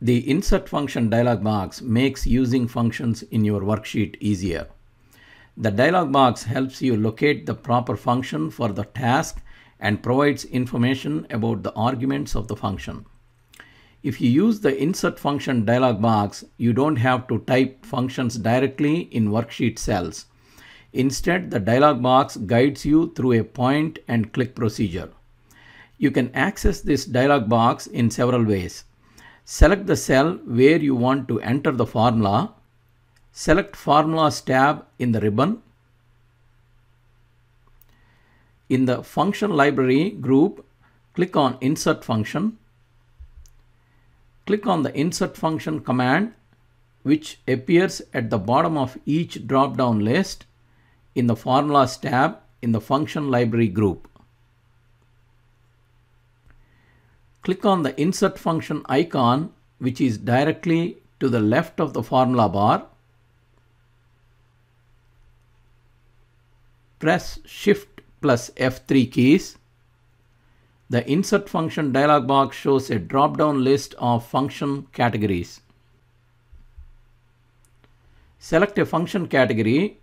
The Insert Function dialog box makes using functions in your worksheet easier. The dialog box helps you locate the proper function for the task and provides information about the arguments of the function. If you use the Insert Function dialog box, you don't have to type functions directly in worksheet cells. Instead, the dialog box guides you through a point and click procedure. You can access this dialog box in several ways. Select the cell where you want to enter the formula. Select Formulas tab in the ribbon. In the Function Library group, click on Insert Function. Click on the Insert Function command which appears at the bottom of each drop-down list in the Formulas tab in the Function Library group. Click on the insert function icon which is directly to the left of the formula bar. Press Shift plus F3 keys. The insert function dialog box shows a drop-down list of function categories. Select a function category.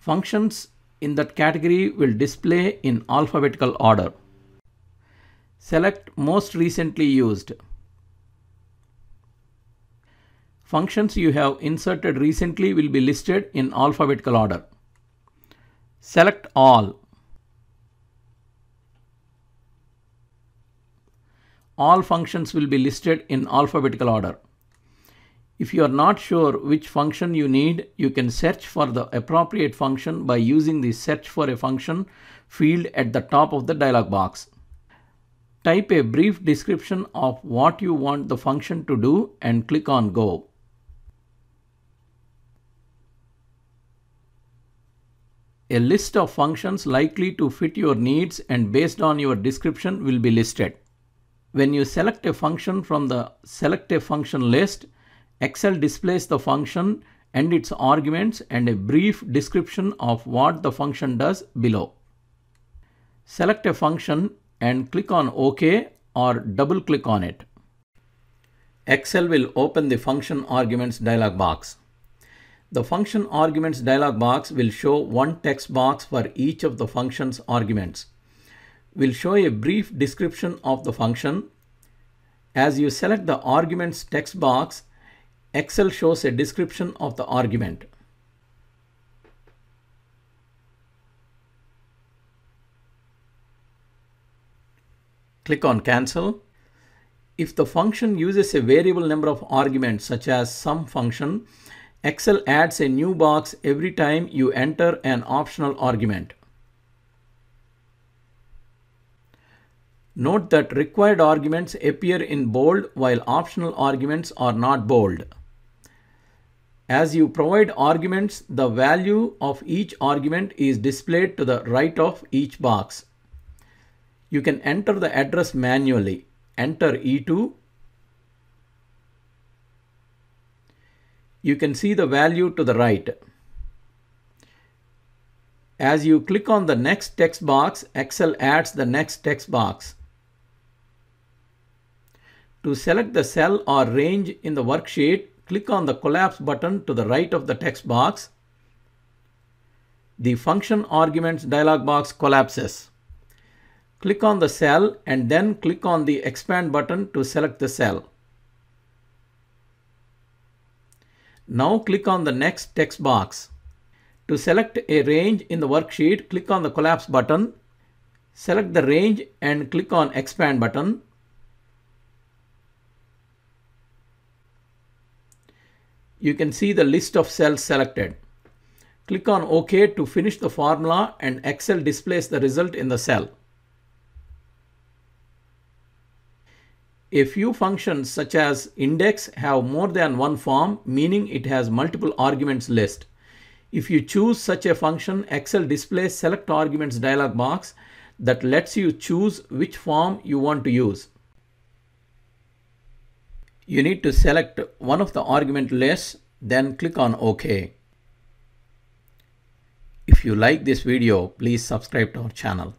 Functions in that category will display in alphabetical order. Select most recently used. Functions you have inserted recently will be listed in alphabetical order. Select all. All functions will be listed in alphabetical order. If you are not sure which function you need, you can search for the appropriate function by using the search for a function field at the top of the dialog box. Type a brief description of what you want the function to do and click on Go. A list of functions likely to fit your needs and based on your description will be listed. When you select a function from the Select a Function list, Excel displays the function and its arguments and a brief description of what the function does below. Select a function and click on OK or double click on it. Excel will open the function arguments dialog box. The function arguments dialog box will show one text box for each of the function's arguments. We'll show a brief description of the function. As you select the arguments text box, Excel shows a description of the argument. Click on cancel. If the function uses a variable number of arguments such as sum function, Excel adds a new box every time you enter an optional argument. Note that required arguments appear in bold while optional arguments are not bold. As you provide arguments, the value of each argument is displayed to the right of each box. You can enter the address manually. Enter E2. You can see the value to the right. As you click on the next text box, Excel adds the next text box. To select the cell or range in the worksheet, click on the collapse button to the right of the text box. The function arguments dialog box collapses. Click on the cell and then click on the expand button to select the cell. Now click on the next text box. To select a range in the worksheet, click on the collapse button. Select the range and click on expand button. You can see the list of cells selected. Click on OK to finish the formula and Excel displays the result in the cell. A few functions such as index have more than one form, meaning it has multiple arguments list. If you choose such a function, Excel displays select arguments dialog box that lets you choose which form you want to use. You need to select one of the argument lists, then click on OK. If you like this video, please subscribe to our channel.